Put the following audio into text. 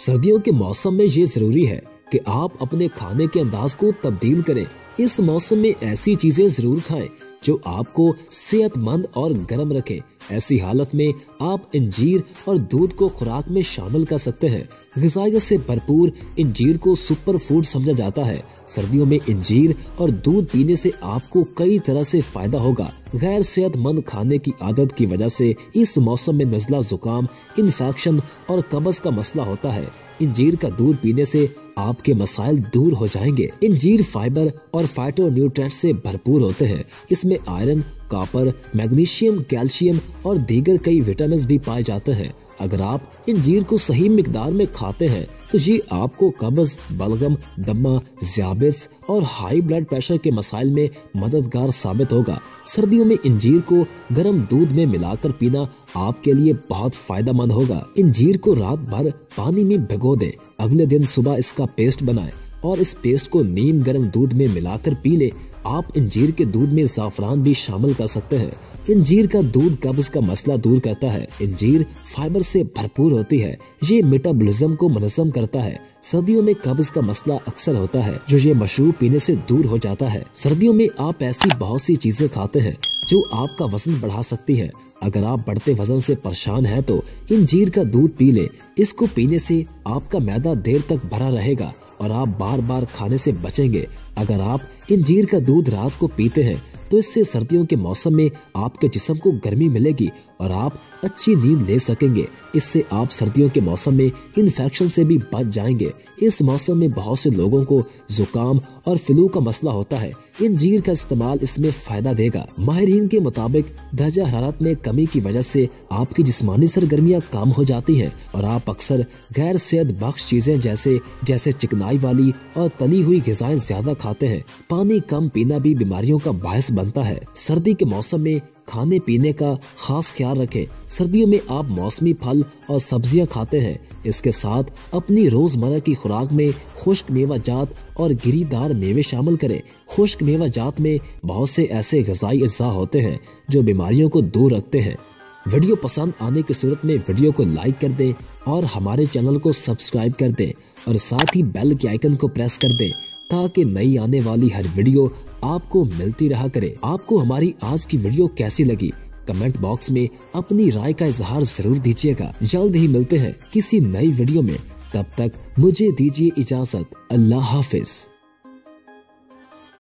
सर्दियों के मौसम में ये ज़रूरी है कि आप अपने खाने के अंदाज को तब्दील करें। इस मौसम में ऐसी चीज़ें ज़रूर खाएँ जो आपको सेहतमंद और गर्म रखें। ऐसी हालत में आप इंजीर और दूध को खुराक में शामिल कर सकते हैं। गजाइत से भरपूर इंजीर को सुपर फ़ूड समझा जाता है। सर्दियों में इंजीर और दूध पीने से आपको कई तरह से फ़ायदा होगा। गैर सेहतमंद खाने की आदत की वजह से इस मौसम में नजला, जुकाम, इन्फेक्शन और कब्ज का मसला होता है। इंजीर का दूध पीने से आपके मसाइल दूर हो जाएँगे। इंजीर फाइबर और फाइटो न्यूट्रेंट से भरपूर होते हैं। इसमें आयरन, कॉपर, मैग्नीशियम, कैल्शियम और दीगर कई विटामिन भी पाए जाते हैं। अगर आप इंजीर को सही मकदार में खाते हैं तो ये आपको कब्ज, बलगम दमा ज्याबिस और हाई ब्लड प्रेशर के मसाइल में मददगार साबित होगा। सर्दियों में इंजीर को गर्म दूध में मिलाकर पीना आपके लिए बहुत फ़ायदा मंद होगा। इंजीर को रात भर पानी में भिगो दें। अगले दिन सुबह इसका पेस्ट बनाएँ और इस पेस्ट को नीम गर्म दूध में मिलाकर पी ले। आप इंजीर के दूध में जाफरान भी शामिल कर सकते हैं। इंजीर का दूध कब्ज का मसला दूर करता है? इंजीर फाइबर से भरपूर होती है। ये मेटाबॉलिज्म को मनजम करता है। सर्दियों में कब्ज का मसला अक्सर होता है, जो ये मशरूब पीने से दूर हो जाता है। सर्दियों में आप ऐसी बहुत सी चीज़ें खाते हैं, जो आपका वज़न बढ़ा सकती है। अगर आप बढ़ते वज़न से परेशान हैं तो इंजीर का दूध पी लें। इसको पीने से आपका मैदा देर तक भरा रहेगा और आप बार बार खाने से बचेंगे। अगर आप इंजीर का दूध रात को पीते हैं तो इससे सर्दियों के मौसम में आपके जिसम को गर्मी मिलेगी और आप अच्छी नींद ले सकेंगे। इससे आप सर्दियों के मौसम में इन्फेक्शन से भी बच जाएँगे। इस मौसम में बहुत से लोगों को जुकाम और फ्लू का मसला होता है। इंजीर का इस्तेमाल इसमें फ़ायदा देगा। माहरीन के मुताबिक, दर्जा हरारत में कमी की वजह से आपकी जिस्मानी सरगर्मियाँ कम हो जाती हैं और आप अक्सर गैर सेहत बख्श चीज़ें जैसे जैसे चिकनाई वाली और तली हुई गजाएँ ज़्यादा खाते हैं। पानी कम पीना भी बीमारियों का बायस बनता है। सर्दी के मौसम में खाने पीने का खास ख्याल रखें। सर्दियों में आप मौसमी फल और सब्ज़ियाँ खाते हैं। इसके साथ अपनी रोज़मर्रा की खुराक में खुश्क मेवा जात और गिरीदार मेवे शामिल करें। खुश्क मेवा जात में बहुत से ऐसे गजाई अज्जा होते हैं जो बीमारियों को दूर रखते हैं। वीडियो पसंद आने की सूरत में वीडियो को लाइक कर दें और हमारे चैनल को सब्सक्राइब कर दें और साथ ही बेल के आइकन को प्रेस कर दें ताकि नई आने वाली हर वीडियो आपको मिलती रहा करे। आपको हमारी आज की वीडियो कैसी लगी? कमेंट बॉक्स में अपनी राय का इजहार ज़रूर दीजिएगा। जल्द ही मिलते हैं किसी नई वीडियो में। तब तक मुझे दीजिए इजाज़त। अल्लाह हाफिज।